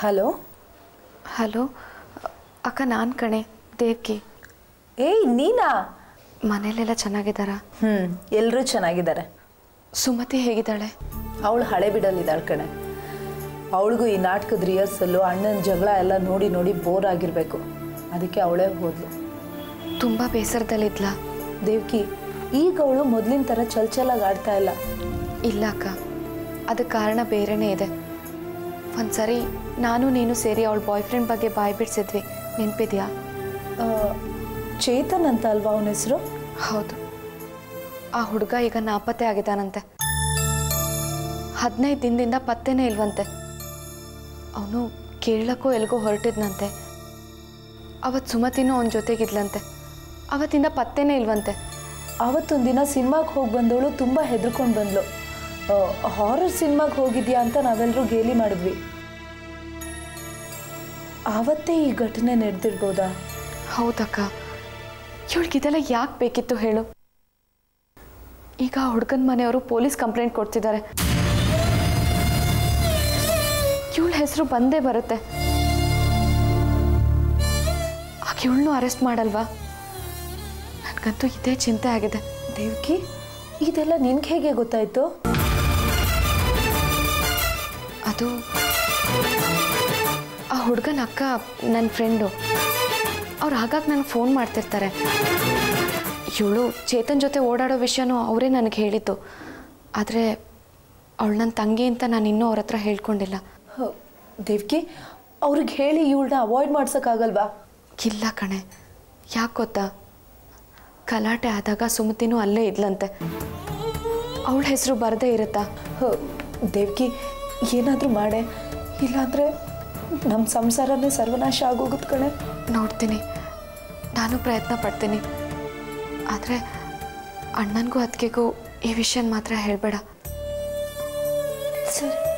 Hello? Hello ಅಕ್ಕ ನಾನು ಕಣೆ ದೇವ್ಕಿ. ಏಯ್ ನೀನಾ? ಮನೇಲೆಲ್ಲ ಚೆನ್ನಾಗಿದ್ದಾರಾ? ಹ್ಞೂ ಎಲ್ಲರೂ ಚೆನ್ನಾಗಿದ್ದಾರೆ. ಸುಮತಿ ಹೇಗಿದ್ದಾಳೆ? ಅವಳು ಹಳೆ ಬಿಡಲ್ಲಿದ್ದಾಳೆ ಕಣೆ. ಅವಳಿಗೂ ಈ ನಾಟಕದ ರಿಹರ್ಸಲ್ಲು ಅಣ್ಣನ ಜಗಳ ಎಲ್ಲ ನೋಡಿ ನೋಡಿ ಬೋರ್ ಆಗಿರಬೇಕು. ಅದಕ್ಕೆ ಅವಳೇ ಹೋದ್ಲು. ತುಂಬ ಬೇಸರದಲ್ಲಿದ್ಲ. ದೇವ್ಕಿ ಈಗ ಅವಳು ಮೊದಲಿನ ಥರ ಚಲ್ಚಲಾಗಿ ಆಡ್ತಾ ಇಲ್ಲ. ಇಲ್ಲ ಅಕ್ಕ ಅದಕ್ಕೆ ಕಾರಣ ಬೇರೆನೇ ಇದೆ. ಒಂದ್ಸರಿ ನಾನು ನೀನು ಸೇರಿ ಅವಳ ಬಾಯ್ ಫ್ರೆಂಡ್ ಬಗ್ಗೆ ಬಾಯ್ ಬಿಡಿಸಿದ್ವಿ. ನೆನಪಿದೆಯಾ? ಚೇತನ್ ಅಂತ ಅಲ್ವಾ ಅವನ ಹೆಸರು? ಹೌದು. ಆ ಹುಡುಗ ಈಗ ನಾಪತ್ತೆ ಆಗಿದ್ದಾನಂತೆ. ಹದಿನೈದು ದಿನದಿಂದ ಪತ್ತೆನೇ ಇಲ್ವಂತೆ. ಅವನು ಕೇಳಕ್ಕೂ ಎಲ್ಗೋ ಹೊರಟಿದ್ನಂತೆ. ಅವತ್ತು ಸುಮತಿನೂ ಅವನ ಜೊತೆಗಿದ್ಲಂತೆ. ಅವತ್ತಿಂದ ಪತ್ತೆನೇ ಇಲ್ವಂತೆ. ಆವತ್ತೊಂದು ದಿನ ಸಿನಿಮಾಗೆ ಹೋಗಿ ಬಂದವಳು ತುಂಬ ಹೆದರ್ಕೊಂಡು ಬಂದ್ಲು. ಹಾರರ್ ಸಿನಿಮಾಗೆ ಹೋಗಿದ್ಯಾ ಅಂತ ನಾವೆಲ್ಲರೂ ಗೇಲಿ ಮಾಡಿದ್ವಿ. ಆವತ್ತೇ ಈ ಘಟನೆ ನಡೆದಿರ್ಬೋದಾ? ಹೌದಕ್ಕ. ಇವಳಿಗಿದೆಲ್ಲ ಯಾಕೆ ಬೇಕಿತ್ತು ಹೇಳು? ಈಗ ಹುಡುಗನ ಮನೆಯವರು ಪೊಲೀಸ್ ಕಂಪ್ಲೇಂಟ್ ಕೊಡ್ತಿದ್ದಾರೆ ಇವಳ ಹೆಸರು ಬಂದೇ ಬರುತ್ತೆ. ಆಗ ಇವಳನ್ನು ಅರೆಸ್ಟ್ ಮಾಡಲ್ವಾ? ನನಗಂತೂ ಇದೇ ಚಿಂತೆ ಆಗಿದೆ. ದೇವ್ಕಿ ಇದೆಲ್ಲ ನಿನ್ಗೆ ಹೇಗೆ ಗೊತ್ತಾಯ್ತು? ಅದು ಆ ಹುಡುಗನ ಅಕ್ಕ ನನ್ನ ಫ್ರೆಂಡು. ಅವ್ರು ಆಗಾಗ ನನಗೆ ಫೋನ್ ಮಾಡ್ತಿರ್ತಾರೆ. ಇವಳು ಚೇತನ್ ಜೊತೆ ಓಡಾಡೋ ವಿಷಯನೂ ಅವರೇ ನನಗೆ ಹೇಳಿದ್ದು. ಆದರೆ ಅವಳು ನನ್ನ ತಂಗಿ ಅಂತ ನಾನು ಇನ್ನೂ ಅವ್ರ ಹತ್ರ ಹೇಳ್ಕೊಂಡಿಲ್ಲ. ದೇವ್ಕಿ ಅವ್ರಿಗೆ ಹೇಳಿ ಇವಳನ್ನ ಅವಾಯ್ಡ್ ಮಾಡ್ಸೋಕ್ಕಾಗಲ್ವಾ? ಇಲ್ಲ ಕಣೆ. ಯಾಕೆ ಗೊತ್ತಾ? ಕಲಾಟೆ ಆದಾಗ ಸುಮತಿನೂ ಅಲ್ಲೇ ಇದ್ಲಂತೆ. ಅವಳ ಹೆಸರು ಬರದೇ ಇರುತ್ತಾ? ದೇವ್ಕಿ ಏನಾದರೂ ಮಾಡೆ ಇಲ್ಲಾಂದರೆ ನಮ್ಮ ಸಂಸಾರನೇ ಸರ್ವನಾಶ ಆಗೋಗುತ್ತೆ ಕಣೆ. ನೋಡ್ತೀನಿ. ನಾನು ಪ್ರಯತ್ನ ಪಡ್ತೀನಿ. ಆದರೆ ಅಣ್ಣನಿಗೂ ಅದಕ್ಕೆಗೂ ಈ ವಿಷಯನ ಮಾತ್ರ ಹೇಳಬೇಡ. ಸರಿ.